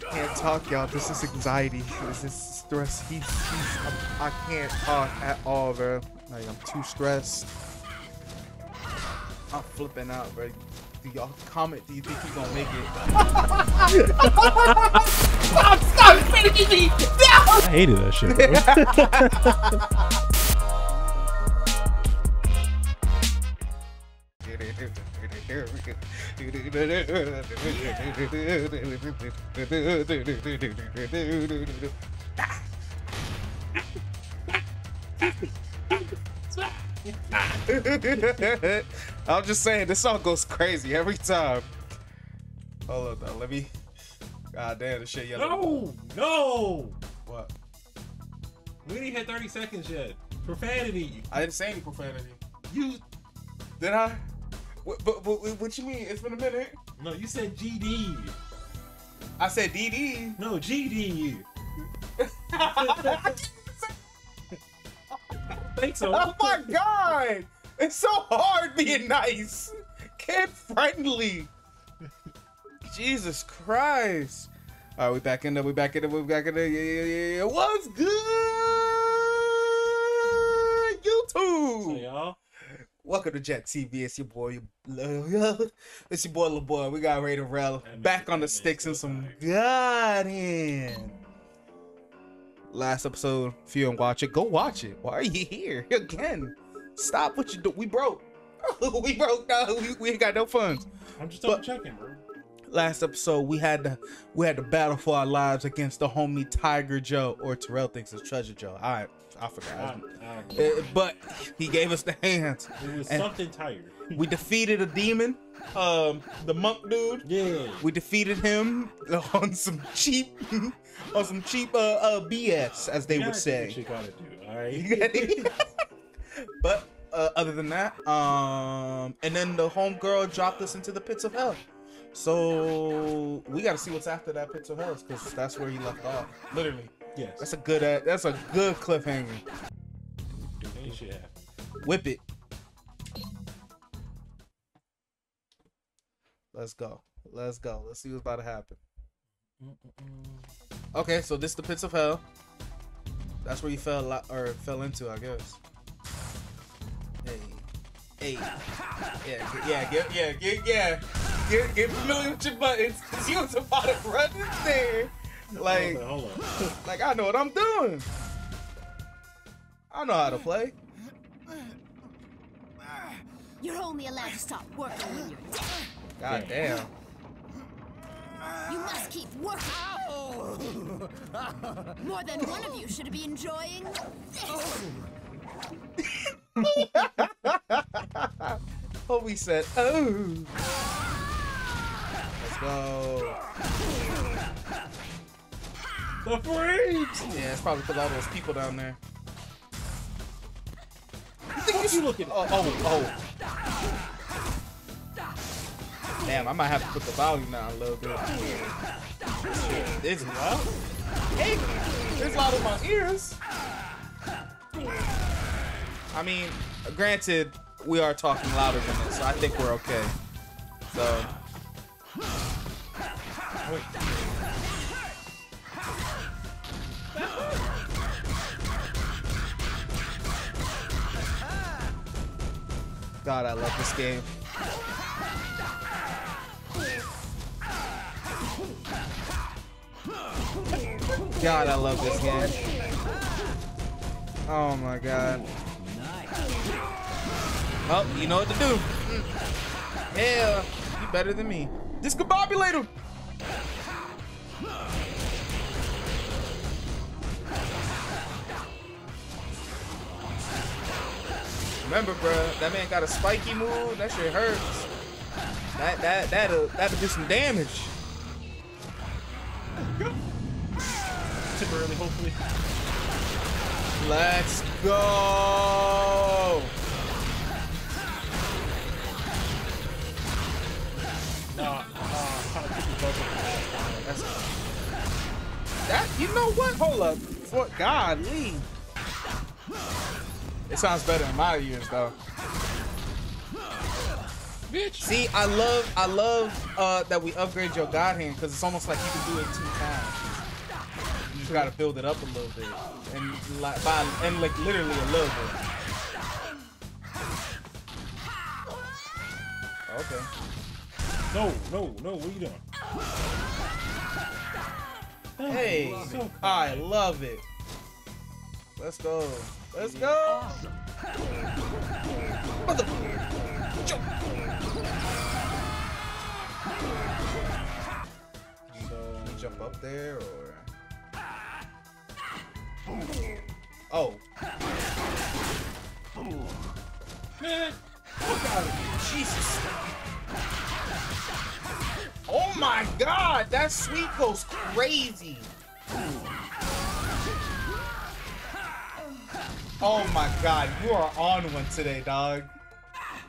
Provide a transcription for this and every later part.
can't talk, y'all. This is anxiety. This is stress. He's, he's I'm, can't talk at all, bro. Like I'm too stressed. I'm flipping out, bro. Do y'all comment? Do you think he's gonna make it? Stop! Stop faking me! I hated that shit. I'm just saying, this song goes crazy every time. Hold up, though. Let me. God damn, this shit yellow. no, no. What? We didn't hit 30 seconds yet. Profanity. I didn't say any profanity. You Did I? What, but, but, what- what you mean? It's been a minute. no, you said GD. I said DD. No, GD. think so. Oh my god! It's so hard being nice. Kid friendly. Jesus Christ. All right, we back in there. We back in there. We back in there. Yeah, yeah, yeah, yeah. What's good, So, YouTube? y'all. Welcome to Jet TV. It's your boy. It's your boy, little boy. We got Ray Rel back on the sticks and some. God in. Last episode, if you don't watch it, go watch it. Why are you here again? Stop what you do. We broke. we broke. No, we, we ain't got no funds. I'm just double checking, bro. Last episode, we had to we had to battle for our lives against the homie Tiger Joe, or Terrell thinks it's Treasure Joe. I I forgot. I- Uh, but he gave us the hands. I- it was something tired. We defeated a demon, um, the monk dude. Yeah. We defeated him on some cheap, on some cheap uh, uh BS, as they would say. what you gotta do, all right? but uh, other than that, um, and then the homegirl dropped us into the pits of hell. So we got to see what's after that pits of hell, because that's where he left off. Literally, yes. that's a good. Uh, that's a good cliffhanger. Do any shit happen. Whip it. Let's go. Let's go. Let's see what's about to happen. Okay, so this is the pits of hell. That's where you fell or fell into, I guess. Hey, hey, yeah, get- yeah, get, yeah, get, yeah, get, get familiar with your buttons. Cause you was about to run in there, like, hold on, hold on. like I know what I'm doing. I know how to play. You're only allowed to stop working when you're dead. God damn. You must keep working. More than one of you should be enjoying this. Oh, we said, oh. Let's go. The frames! Yeah, it's probably because all those people down there. What you looking at? Oh, oh, oh. Damn, I might have to put the volume down a little bit. This is loud. Hey, it's loud in my ears. I mean, granted, we are talking louder than this, so I think we're okay. So, Wait. God, I love this game. God, I love this game. Oh my god. Oh, you know what to do. Mm. Yeah, you better than me. Discombobulate him. Remember, bruh, that man got a spiky move. That shit hurts. That that that'll that'll do some damage. Temporarily, hopefully. Let's go. Nah, uh, kind of keep the buzzer. That's that. You know what? Hold up. For godly. It sounds better in my ears though. bitch. See, I love, I love uh, that we upgrade your God hand because it's almost like you can do it two times. You just gotta build it up a little bit, and like, by, and like literally a little bit. Okay. No, no, no. What are you doing? Hey, So I love it. Let's go. Let's go. Mother- Jump. So you jump up there or? Oh, Man, Jesus. Oh my god, that sweet goes crazy. Oh my god, you are on one today, dog.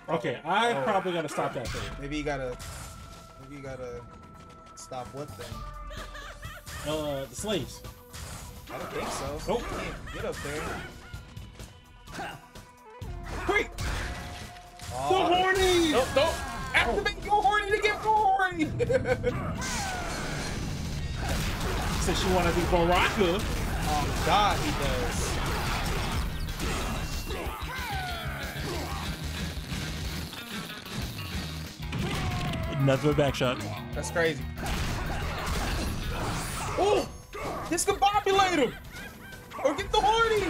Okay, I Oh. probably gotta stop that thing. Maybe you gotta, maybe you gotta stop what thing? Uh, the slaves. I don't think so. Nope. You Get up there. Wait, Oh, so horny. Don't, don't activate your horny to get more horny. Said she wanna be Baraka. oh God, he does. Another back shot. That's crazy. Oh, discombobulate him, or get the horny.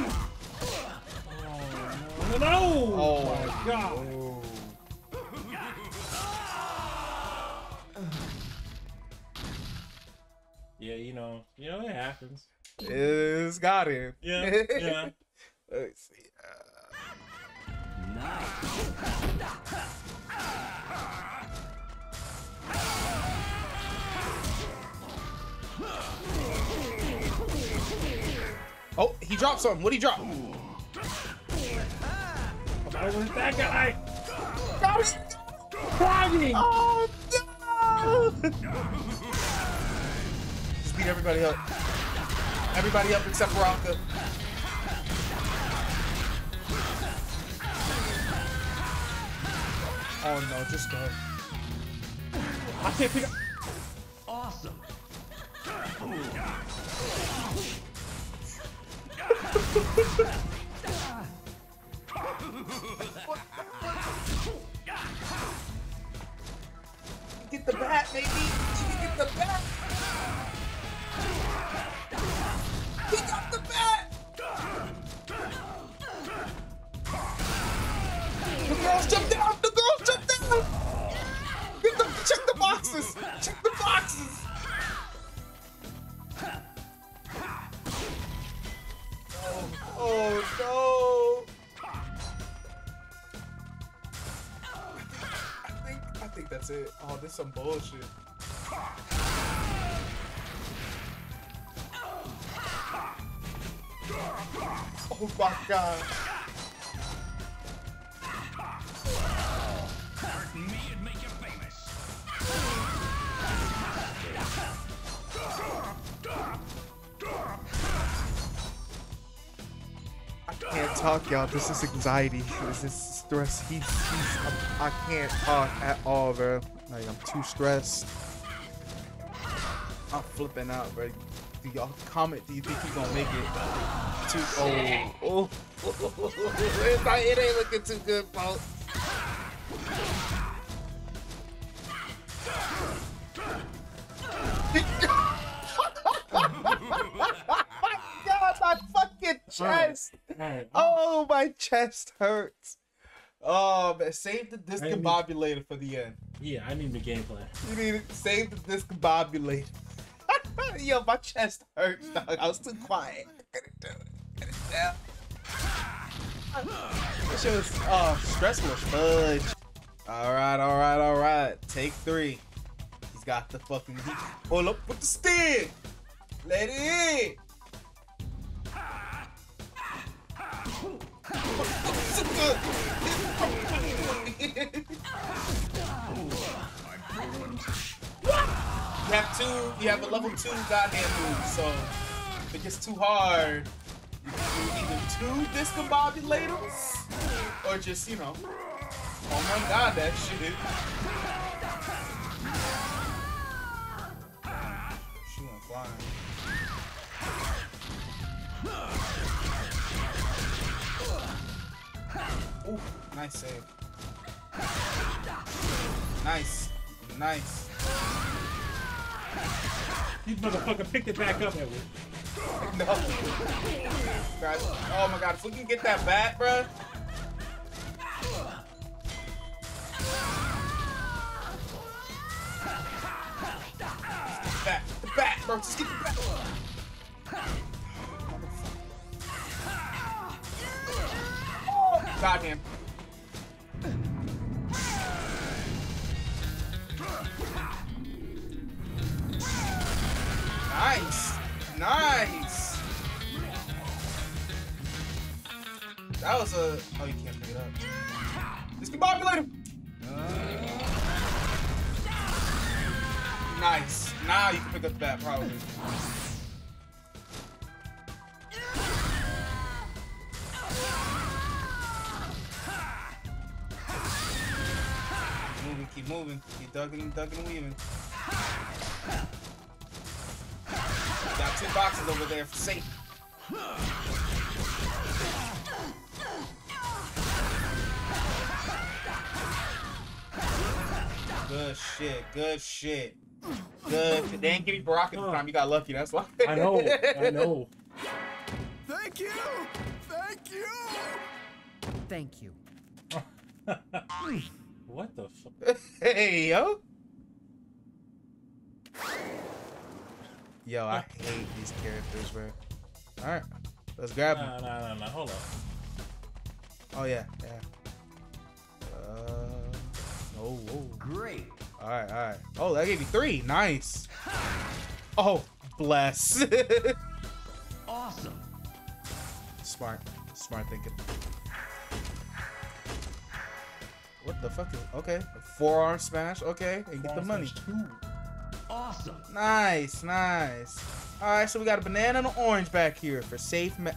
No, no. Oh my god. Oh. Yeah, you know, you know it happens. It's got him. Yeah, yeah. Let's see. Uh, Oh, he dropped something. What'd he drop? I was that guy. Froggy! Oh no! Just beat everybody up. Everybody up except Baraka. Oh no, just go. I can't pick up. Get the bat, baby! You can get the bat! That's it. Oh, this some bullshit. Oh my god. I can't talk, y'all. This is anxiety. This is stress. He's, he's I'm, I can't talk at all, bro. Like, I'm too stressed. I'm flipping out, bro. Do y'all comment? Do you think he's gonna make it? Too oh, oh. oh, oh, oh it's not, it ain't looking too good, folks. God, my fucking chest. Oh, my chest hurts. Oh man, save the I need- discombobulator for the end. yeah, I need the game plan. You need to save the discombobulator. Yo, my chest hurts, dog. I was too quiet. I couldn't do it. Couldn't do. This shit was oh, stressful as fudge. All right, all right, all right. Take three. He's got the fucking. He, pull up with the stick. Let it in. have two. You have a level two goddamn move. So if it gets too hard, you can do either two discombobulators or just you know Oh my god, that shit. She went flying. Ooh, nice save. Nice. Nice. You motherfucker picked it back up, Edward. No. Guys, oh my god, if we can get that bat, bruh. Bat, the bat, bro, just get the bat. Oh, got was a. Oh, you can't pick it up. Discombobulate uh. him. Nice. Now you can pick up the bat, probably. Keep moving, keep moving. Keep ducking, ducking, and weaving. Got two boxes over there for safe. Good shit, good shit. Good. They didn't give me Baraka this time. You got lucky. That's why. I know, I know. Thank you! Thank you! Thank you. what the fuck? hey, yo. Yo, I hate these characters, bro. All right, let's grab them. Nah, nah, nah, nah. Hold up. Oh yeah, yeah. Oh, whoa. Great. All right, all right. Oh, that gave me three. Nice. Oh, bless. Awesome. Smart, smart thinking. What the fuck is? Okay, forearm smash. Okay, and get the money. Two. Awesome. Nice, nice. All right, so we got a banana and an orange back here for safe. Ma-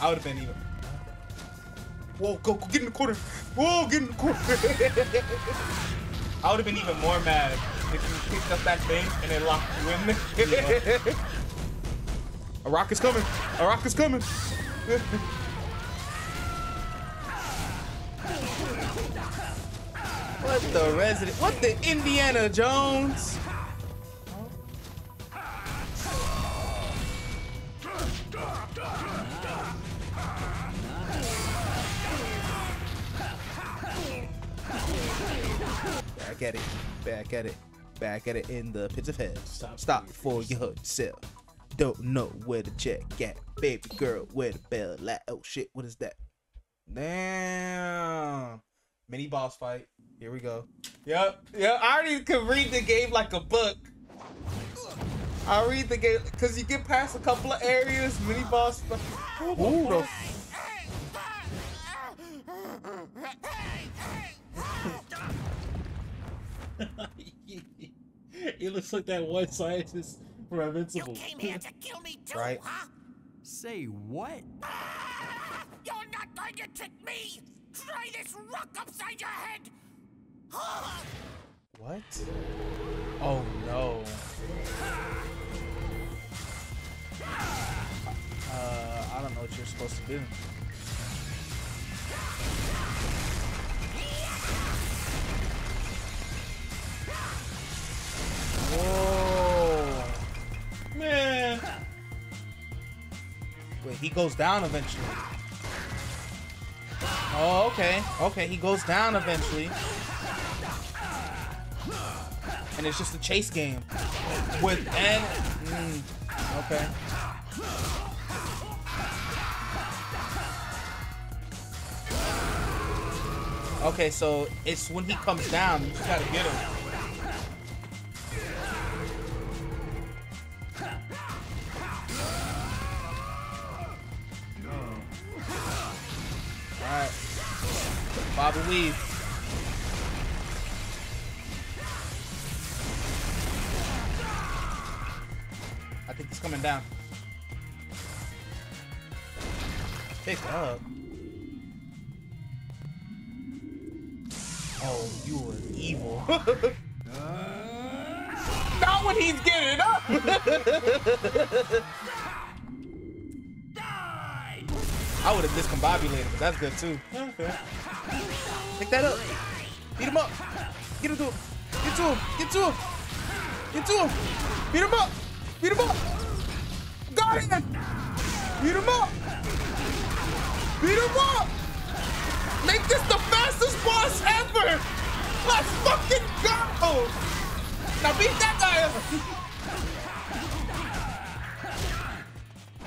I would have been even. Whoa, go, go, get in the corner. Whoa, get in the corner. I would have been even more mad if you picked up that thing and it locked you in. There. A rock is coming. A rock is coming. What the resident? What the Indiana Jones? Back at it. Back at it. Back at it in the pits of hell. Stop Stop before you hurt yourself. Don't know where to check at. Baby girl, where the bell at? Oh shit, what is that? Damn. Mini boss fight. Here we go. Yep. Yeah, I already could read the game like a book. I read the game because you get past a couple of areas, mini boss. fight. Ooh, the it looks like that one scientist from Invincible. You came here to kill me too, Right. huh? Say what? Ah, You're not going to trick me! Try this rock upside your head! Ah, What? Oh no. Uh, I don't know what you're supposed to do. He goes down eventually. Oh, okay. Okay, he goes down eventually. And it's just a chase game. With and mm, okay. Okay, so it's when he comes down, you just gotta get him. Up. Oh, you were evil. Not when he's getting up. I would have discombobulated, but that's good too. Pick that up. Beat him up. Get him to him. Get to him. Get to him. Get to him. Beat him up. Beat him up. Got it. Beat him up. Beat him up. Make this the fastest boss ever. Let's fucking go. Now beat that guy up.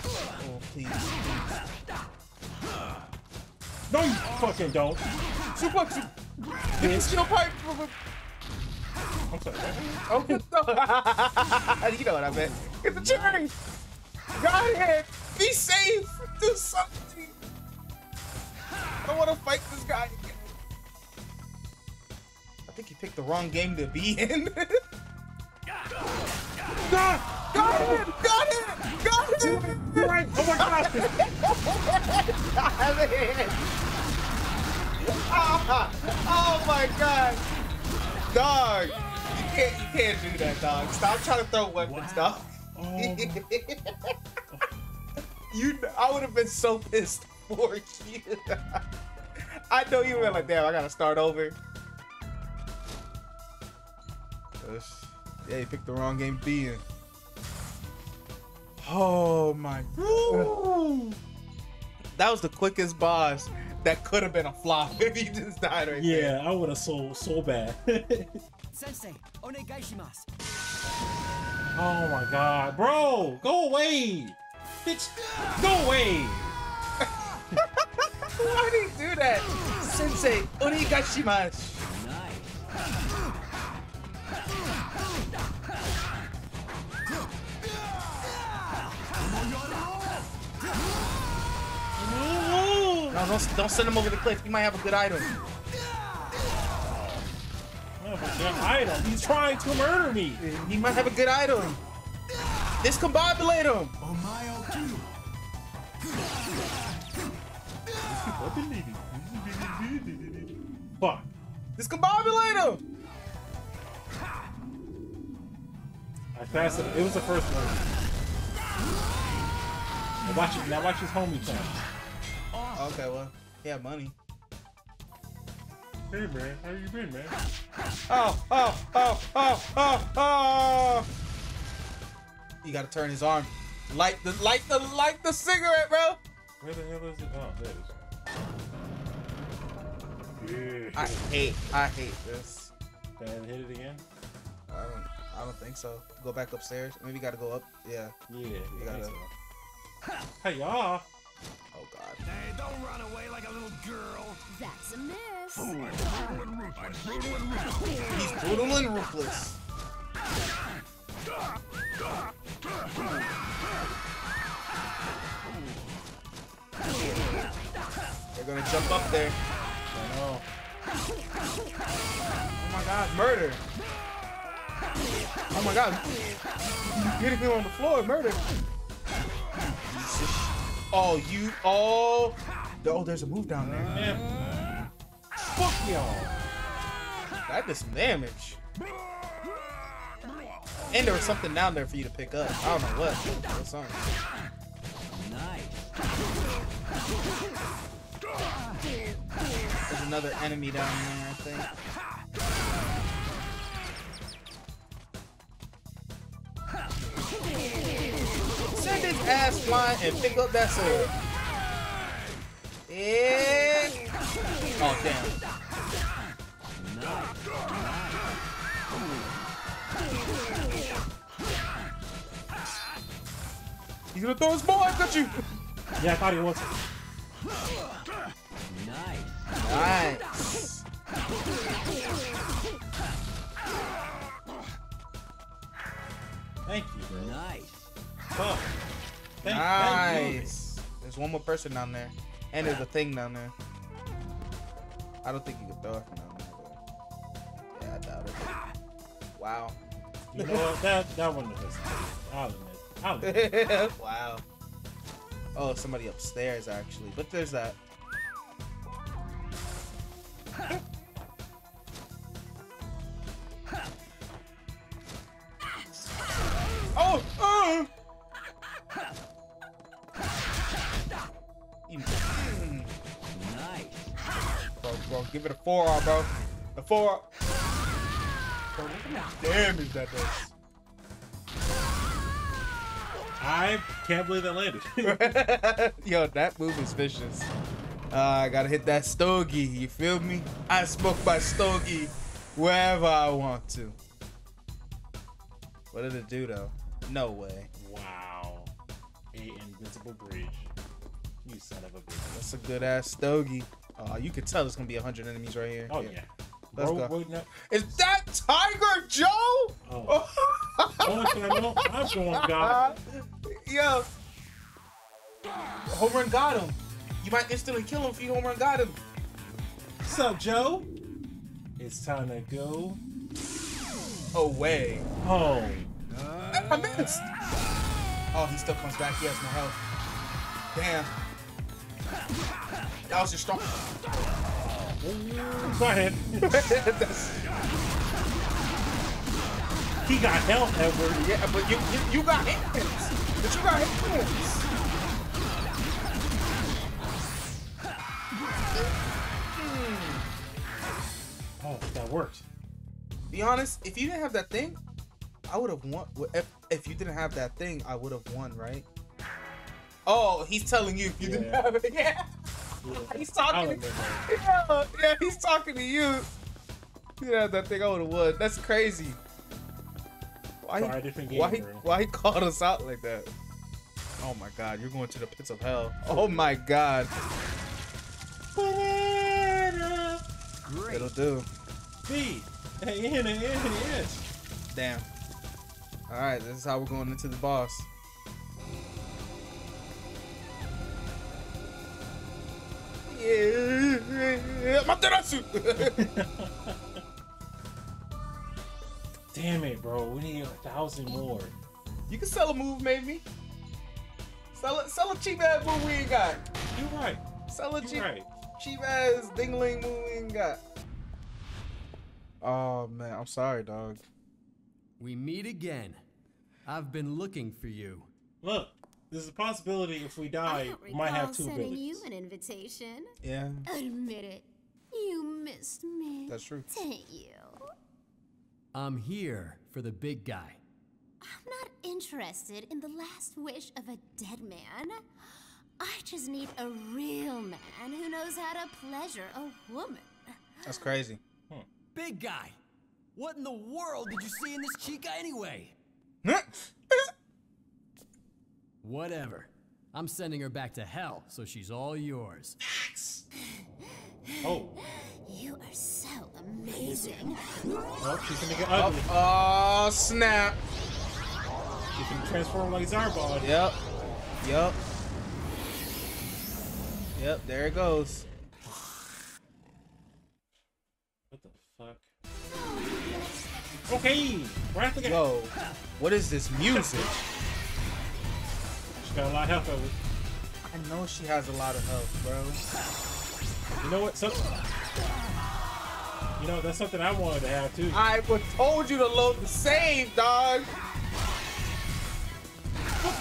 Oh, please. No, you fucking don't. Suplex you. The steel pipe. I'm sorry. Oh, no. you know what I meant. Get the cherry. Got it. Be safe. Do something. I don't want to fight this guy again. I think he picked the wrong game to be in. got, got it. Got it. Got it. Right. Oh my god. Got it. Ah, oh my god. Dog. You can't you can't do that, dog. Stop trying to throw weapons, dog. Oh, you I would have been so pissed for you. I know you were like, damn, I gotta start over. Yes. Yeah, you picked the wrong game to be in. Oh my god. That was the quickest boss that could have been a flop if you just died right there. yeah, I would have so so bad. Sensei, onegaishimasu. oh my god, bro, go away, bitch, go away. Why did he do that? Sensei, onegaishimasu. No, don't, don't send him over the cliff. He might have a good item. Oh my god, item. He's trying to murder me. He might have a good item. Discombobulate him. Oh Fuck. Discombobulate him. I passed it. It was the first one. Now watch it. Now watch his homie come. Okay, well, yeah, money. Hey man, how you been, man? Oh, oh, oh, oh, oh, oh. You gotta turn his arm. Light the, light the, light the cigarette, bro. Where the hell is it? Oh, there it is. Yeah. I hate, I hate this. Can I hit it again? I don't, I don't think so. Go back upstairs. Maybe you gotta go up. Yeah. Yeah. You gotta. so. Hey y'all. Oh God. Hey, don't run away like a little girl. That's a miss. He's brutal and ruthless. They're gonna jump up there. I know. Oh my God, murder! Oh my God, hitting me on the floor, murder! Oh, you, oh, oh, there's a move down there. Man. Fuck y'all. That did some damage. And there was something down there for you to pick up. I don't know what. What's something. There's another enemy down there, I think. Send his ass flying and pick up that sword. Oh, damn. He's gonna throw his ball at you. Yeah, I thought he was. Nice. Thank you, bro. Nice. Fuck. Thank, thank. Nice. There's one more person down there. And there's a thing down there. I don't think you can throw it from down there. But yeah, I doubt it. Wow. You know what? That that one was. I'll admit. I'll admit. wow. Oh, somebody upstairs actually. But there's that. Forearm, bro. The forearm. Bro, look how much damage that does. I can't believe that landed. Yo, that move is vicious. Uh, I gotta hit that stogie. You feel me? I smoke my stogie wherever I want to. What did it do though? No way. wow. A invisible bridge. You son of a bitch. That's a good ass stogie. Oh, you can tell there's gonna be hundred enemies right here. Oh yeah. Let's Bro, go. wait, no. Is that Tiger Joe? Oh. Only thing I know, I'm going God. Yo. Home run got him. You might instantly kill him if you home run got him. What's up, Joe? It's time to go Away. home. I missed. Oh, he still comes back. He has no health. Damn. That was your strong. Go ahead. He got health, Edward. yeah, but you, you you got hands. But you got hands. Hmm. Oh, that worked. Be honest, if you didn't have that thing, I would have won. If if you didn't have that thing, I would have won, right? Oh, he's telling you if you didn't have it. Yeah. He's talking. that. Yeah, yeah, he's talking to you. Yeah, that thing I would have won. That's crazy. Why? Try He, different game, why? Bro. why he called us out like that? Oh my God, you're going to the pits of hell. Oh my God, Great. it'll do. B. A N A N A S. Damn. All right, this is how we're going into the boss. Materasu. Damn it, bro. We need a thousand more. you can sell a move, maybe. Sell a, sell a cheap ass move we ain't got. You're right. Sell a You're cheap, right. cheap ass dingling move we ain't got. Oh man, I'm sorry, dog. We meet again. I've been looking for you. Look, there's a possibility if we die, we might have two sending abilities. you an invitation. Yeah, Admit it. You missed me. that's true. Didn't you? I'm here for the big guy. I'm not interested in the last wish of a dead man. I just need a real man who knows how to pleasure a woman. That's crazy. Big guy! What in the world did you see in this chica anyway? Whatever. I'm sending her back to hell, so she's all yours. Oh, You are so amazing. well, she's gonna get oh, ugly. oh snap! She gonna transform like Zarbon. Yep, yep, yep. There it goes. What the fuck? Okay, we're at the Yo, what is this music? Got a lot of health over. I know she has a lot of health, bro. You know what? Something. You know that's something I wanted to have too. I told you to load the save, dog. Got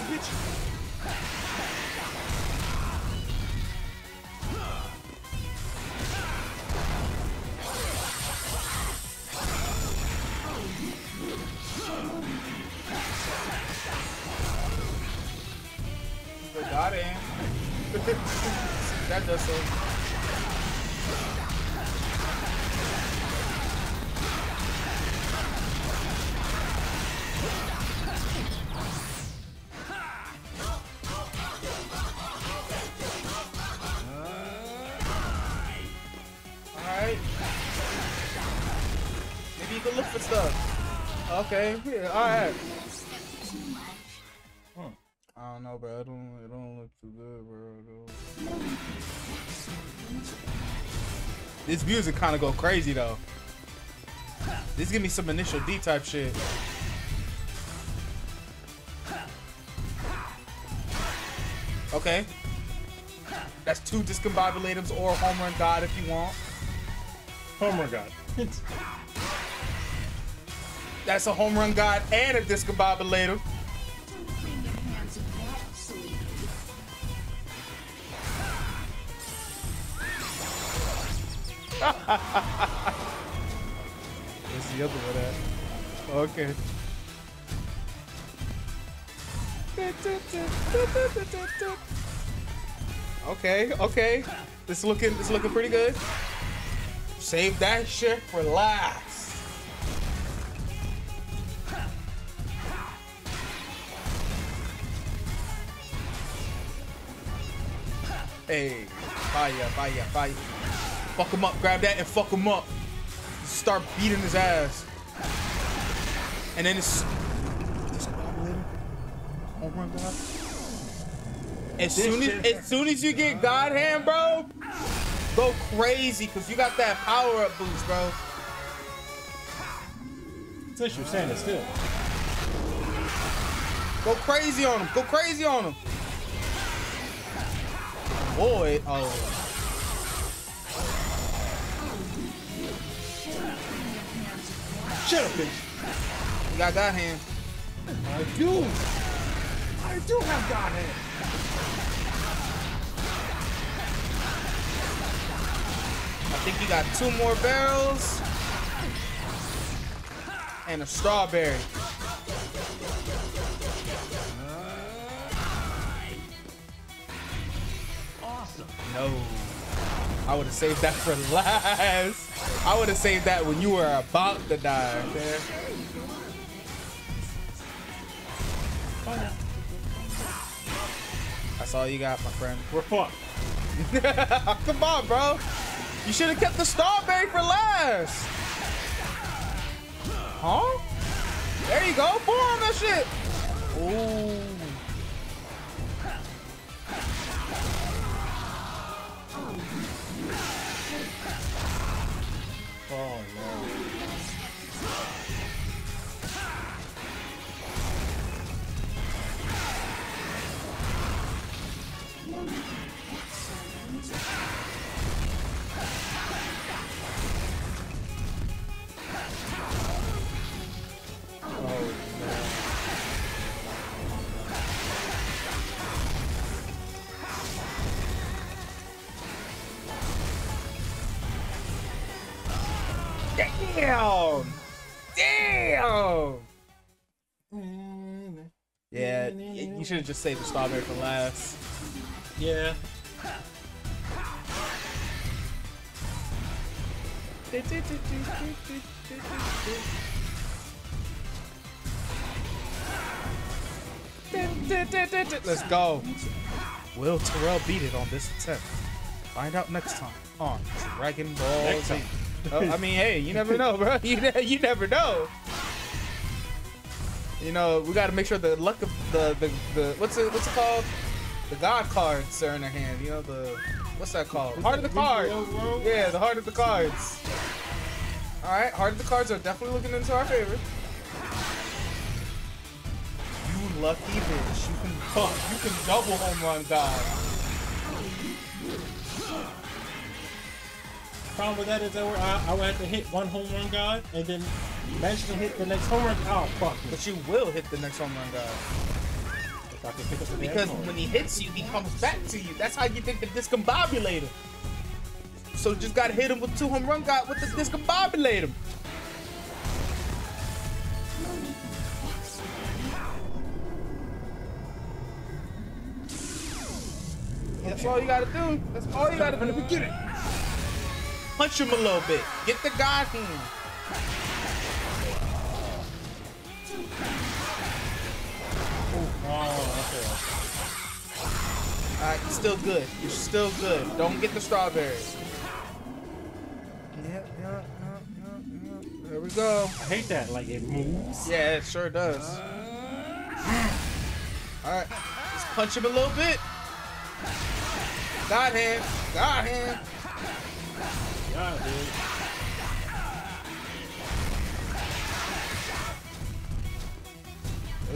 don't know, bro. It don't, it don't look too good, bro. This music kind of go crazy, though. This give me some initial D type shit. Okay. That's two discombobulations or home run god if you want. My god. That's a home run god and a discombobulator. Okay. Okay, okay. This looking this looking pretty good. Save that shit for last. Hey, fire, fire, fire. Fuck him up, grab that and fuck him up. Start beating his ass. And then it's just home run god. As soon as as soon as you get God hand, bro, go crazy because you got that power up boost, bro. Since you're standing still. Go crazy on him. Go crazy on him. Boy, oh. Shut up, bitch. You got God hand. I do. I do have God hand. I think you got two more barrels. And a strawberry. Awesome. No. I would have saved that for last. I would have saved that when you were about to die. man. That's all you got, my friend. We're fucked. Come on, bro. You should have kept the strawberry for last. Huh? There you go. Pour on that shit. Ooh. Oh no. Yeah, you should have just saved the strawberry for last. Yeah. Let's go. Will Terrell beat it on this attempt? Find out next time on Dragon Ball Z. Oh, I mean, hey, you never know, bro. You, ne- you never know. You know, we got to make sure the luck of the, the the what's it what's it called? The God cards are in their hand. You know the what's that called? Heart of the cards. Yeah, the heart of the cards. All right, heart of the cards are definitely looking into our favor. You lucky bitch. You can you can double home run God. Problem with that is that I, I would have to hit one home run god and then magically hit the next home run. Oh fuck me. But you will hit the next home run God. If I can pick up the damn Because when he hits you, he comes back to you. That's how you think the discombobulator. So just gotta hit him with two home run God with the discombobulator. That's all you gotta do. That's all you gotta do. Get it. Punch him a little bit. Get the guy hand. Oh, okay. All right, still good. You're still good. Don't get the strawberry. Yeah, yeah, yeah, yeah, yeah. There we go. I hate that. Like it moves. Yeah, it sure does. All right, let's punch him a little bit. Got him. Got him. Yeah, dude.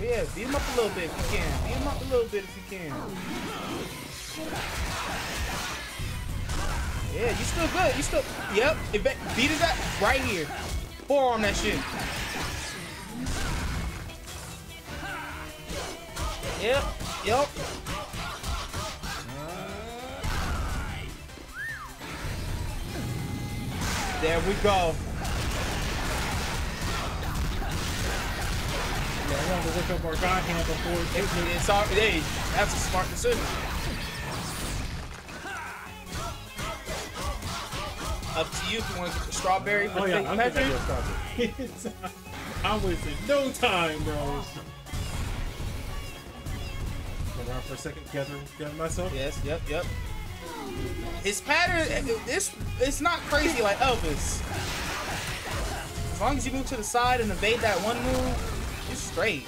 Yeah, beat him up a little bit if you can. Beat him up a little bit if you can. Yeah, you still good. You still. Yep. Beat his ass right here. Forearm that shit. Yep. Yep. There we go. Yeah, I wanted to look up our God hand before It, taking it. it's all, hey, that's a smart decision. Up to you if you want to get the strawberry Oh yeah, I'm gonna get a strawberry. I was in no time, bro. Around for a second, gather, gather myself. Yes, yep, yep. His pattern, eh, eh, it's it's not crazy like Elvis. As long as you move to the side and evade that one move, straight.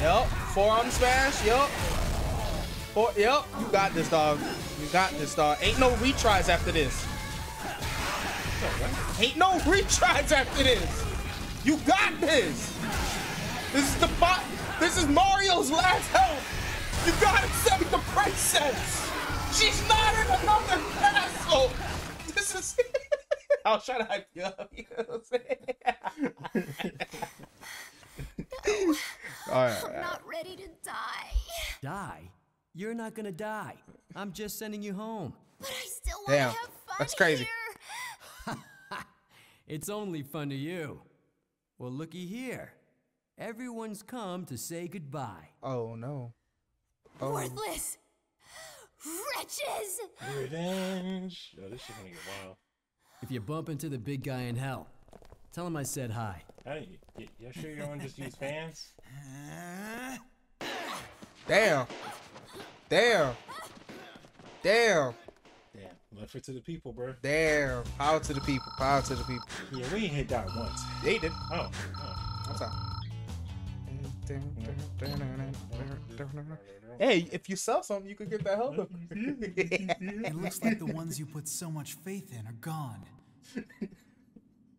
Yep, forearm smash. Yep. Four, yep, you got this, dog. You got this, dog. Ain't no retries after this. Ain't no retries after this. You got this. This is the bot. This is Mario's last help. You gotta save the princess. She's not in another castle. This is. I was trying to hype you up. You know what I'm saying? all right. I'm not ready to die. Die? You're not gonna die. I'm just sending you home. But I still want Damn, to have fun that's crazy. here. It's only fun to you. Well, looky here. Everyone's come to say goodbye. Oh no. Oh. Worthless. Wretches. Revenge. Oh, this shit gonna get wild. If you bump into the big guy in hell, tell him I said hi. Hey, y- you sure you don't just use fans? Damn. Damn. Damn. Damn, left it to the people, bro. Damn. Power to the people. Power to the people. Yeah, we ain't hit that once. They did. Oh, oh. What's mm-hmm. up? Hey, if you sell something, you could get that help. It looks like the ones you put so much faith in are gone.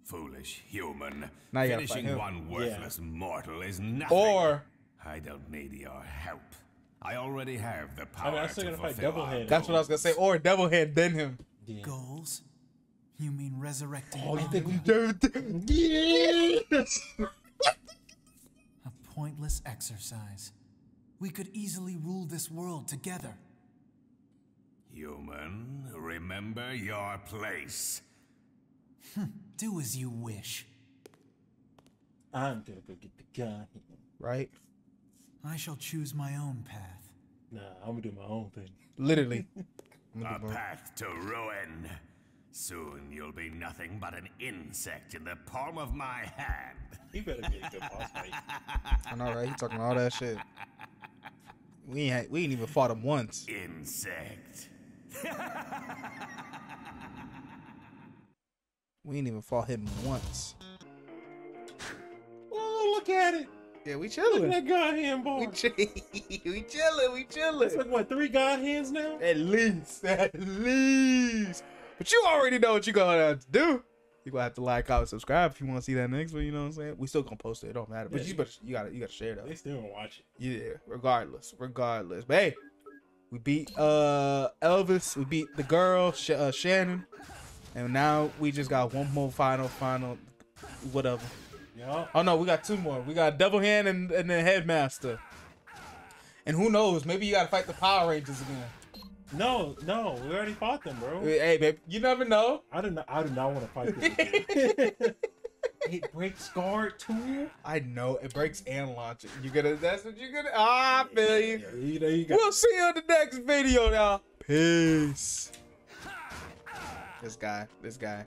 Foolish human. Now you gotta fight Finishing one worthless mortal is nothing. or I don't need your help. I already have the I power mean, I'm still to gonna fight fulfill our that's what I was gonna say. Or devil head, then him. Yeah. Goals? You mean resurrecting Oh, you think we a pointless exercise? We could easily rule this world together. Human, remember your place. Hmm, do as you wish. I'm gonna go get the gun. Right? I shall choose my own path. Nah, I'm gonna do my own thing. Literally. A path to ruin. Soon you'll be nothing but an insect in the palm of my hand. He better be a good boss fight. I know, right? He talking all that shit. We ain't had, we ain't even fought him once. Insect. We ain't even fought him once. Oh, look at it! Yeah, we chilling. Look at that God hand bar. We, chill- we chilling. We chilling. It's like what, three God hands now? At least, at least. But you already know what you're gonna have to do. You gonna have to like, comment, subscribe if you want to see that next one. You know what I'm saying? We still gonna post it. It don't matter. But Yeah. you better, you gotta, you gotta share They still gonna watch it. Yeah, regardless, regardless. But hey, we beat uh Elvis. We beat the girl Sh- uh, Shannon, and now we just got one more final, final, whatever. Yeah. Oh no, we got two more. We got Devil Hand and, and the Headmaster. And who knows? Maybe you gotta fight the Power Rangers again. No, no, we already fought them, bro. Hey, babe, you never know. I do not. I do not want to fight them. it breaks guard too. I know it breaks and launch it. You gonna? That's what you're gonna. Ah, I feel you. Yeah, you know you got. We'll see you in the next video now. Peace. This guy. This guy.